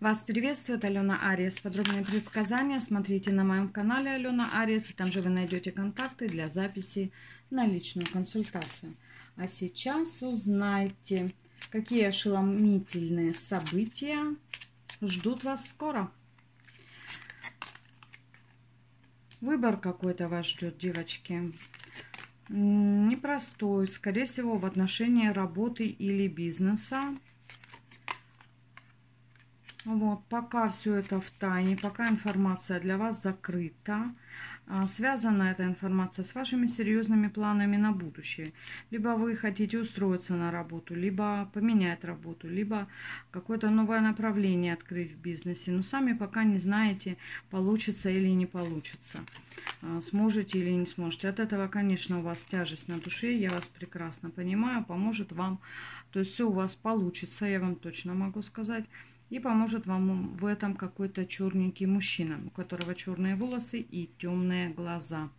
Вас приветствует Алена Ариес. Подробные предсказания смотрите на моем канале Алена Ариес. И там же вы найдете контакты для записи на личную консультацию. А сейчас узнайте, какие ошеломительные события ждут вас скоро. Выбор какой-то вас ждет, девочки. Непростой, скорее всего, в отношении работы или бизнеса. Вот, пока все это в тайне, пока информация для вас закрыта. А, связана эта информация с вашими серьезными планами на будущее. Либо вы хотите устроиться на работу, либо поменять работу, либо какое-то новое направление открыть в бизнесе. Но сами пока не знаете, получится или не получится. А, сможете или не сможете. От этого, конечно, у вас тяжесть на душе. Я вас прекрасно понимаю. Поможет вам. То есть все у вас получится, я вам точно могу сказать. И поможет вам в этом какой-то черненький мужчина, у которого черные волосы и темные глаза.